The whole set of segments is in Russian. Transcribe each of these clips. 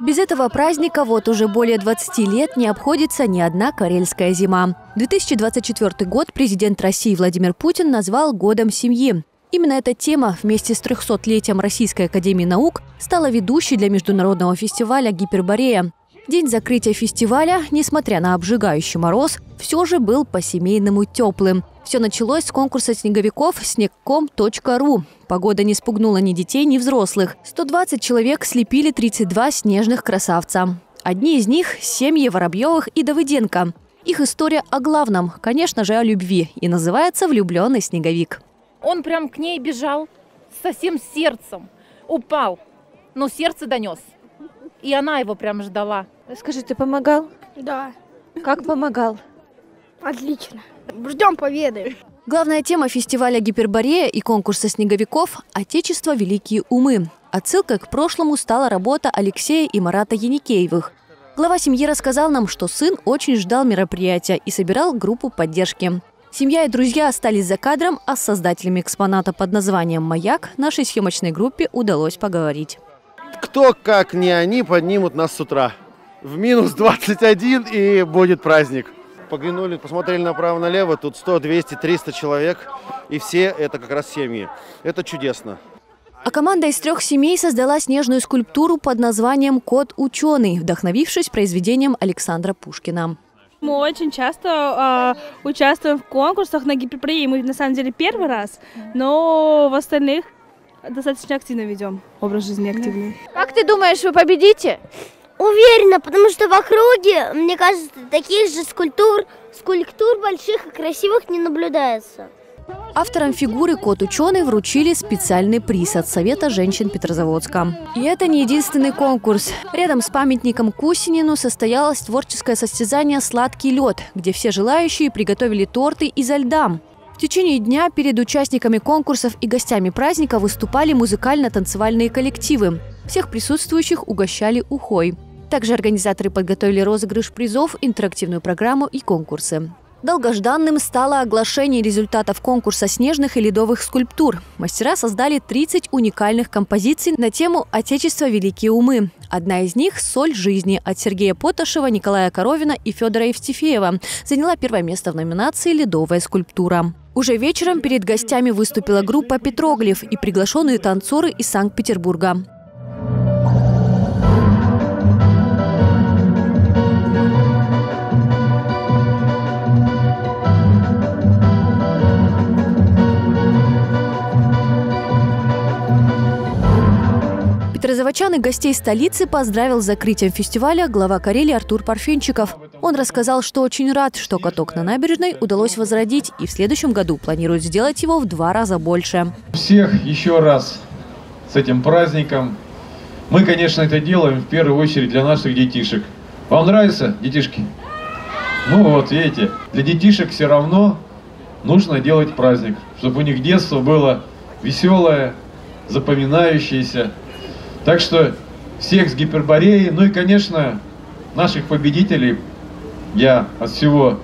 Без этого праздника вот уже более 20 лет не обходится ни одна карельская зима. 2024 год президент России Владимир Путин назвал «Годом семьи». Именно эта тема вместе с 300-летием Российской Академии Наук стала ведущей для международного фестиваля «Гиперборея». День закрытия фестиваля, несмотря на обжигающий мороз, все же был по-семейному теплым. Все началось с конкурса снеговиков снегком.ру. Погода не спугнула ни детей, ни взрослых. 120 человек слепили 32 снежных красавца. Одни из них – семьи Воробьевых и Давыденко. Их история о главном, конечно же, о любви, и называется «Влюбленный снеговик». Он прям к ней бежал со всем сердцем, упал, но сердце донес. И она его прям ждала. Скажи, ты помогал? Да, Как помогал? отлично. Ждем победы. Главная тема фестиваля «Гиперборея» и конкурса снеговиков – «Отечество. Великие умы». Отсылкой к прошлому стала работа Алексея и Марата Яникеевых. Глава семьи рассказал нам, что сын очень ждал мероприятия и собирал группу поддержки. Семья и друзья остались за кадром, а с создателями экспоната под названием «Маяк» нашей съемочной группе удалось поговорить. Кто, как не они, поднимут нас с утра. В минус 21 и будет праздник. Поглянули, посмотрели направо-налево, тут 100, 200, 300 человек, и все это как раз семьи. Это чудесно. А команда из трех семей создала снежную скульптуру под названием «Кот ученый», вдохновившись произведением Александра Пушкина. Мы очень часто э, участвуем в конкурсах на гипербореи. Мы на самом деле первый раз, но в остальных достаточно активно ведем образ жизни активный. Как ты думаешь, вы победите? Уверена, потому что в округе, мне кажется, таких же скульптур, скульптур больших и красивых не наблюдается. Авторам фигуры «Кот ученый» вручили специальный приз от Совета женщин Петрозаводска. И это не единственный конкурс. Рядом с памятником Кусинину состоялось творческое состязание «Сладкий лед», где все желающие приготовили торты изо льда. В течение дня перед участниками конкурсов и гостями праздника выступали музыкально-танцевальные коллективы. Всех присутствующих угощали ухой. Также организаторы подготовили розыгрыш призов, интерактивную программу и конкурсы. Долгожданным стало оглашение результатов конкурса снежных и ледовых скульптур. Мастера создали 30 уникальных композиций на тему «Отечество. Великие умы». Одна из них «Соль жизни» от Сергея Поташева, Николая Коровина и Федора Евстифеева заняла первое место в номинации «Ледовая скульптура». Уже вечером перед гостями выступила группа «Петроглиф» и приглашенные танцоры из Санкт-Петербурга. Петрозаводчан и гостей столицы поздравил с закрытием фестиваля глава Карелии Артур Парфенчиков. Он рассказал, что очень рад, что каток на набережной удалось возродить и в следующем году планирует сделать его в два раза больше. Всех еще раз с этим праздником. Мы, конечно, это делаем в первую очередь для наших детишек. Вам нравится, детишки? Ну вот, видите, для детишек все равно нужно делать праздник, чтобы у них детство было веселое, запоминающееся. Так что всех с Гипербореей, ну и, конечно, наших победителей я от всего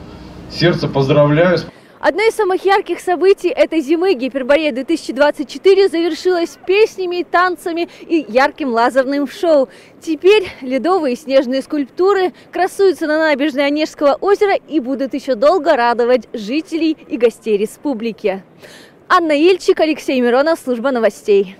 сердца поздравляю. Одно из самых ярких событий этой зимы Гиперборея 2024 завершилась песнями, танцами и ярким лазерным шоу. Теперь ледовые и снежные скульптуры красуются на набережной Онежского озера и будут еще долго радовать жителей и гостей республики. Анна Ильчик, Алексей Миронов, служба новостей.